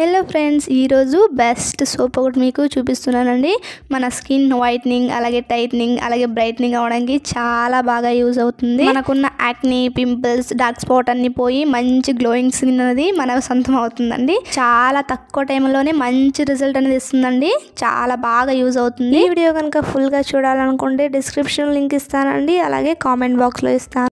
Hello friends ఈరోజు best soap ఒకటి మీకు చూపిస్తున్నానండి. మన స్కిన్ వైట్నింగ్ అలాగే టైట్నింగ్ అలాగే బ్రైట్నింగ్ అవడానికి చాలా బాగా యూజ్ అవుతుంది. మనకున్న యాక్ని పింపుల్స్ డార్క్ స్పాట్ అన్ని పోయి మంచి గ్లోయింగ్ స్కిన్ అనేది మన సొంతం అవుతుందండి. చాలా తక్కువ టైంలోనే మంచి రిజల్ట్ అనేది ఇస్తుందండి. చాలా బాగా యూజ్ అవుతుంది. ఈ వీడియో కనుక ఫుల్గా చూడాలనుకుంటే డిస్క్రిప్షన్ లింక్ ఇస్తానండి. అలాగే కామెంట్ బాక్స్లో ఇస్తాను.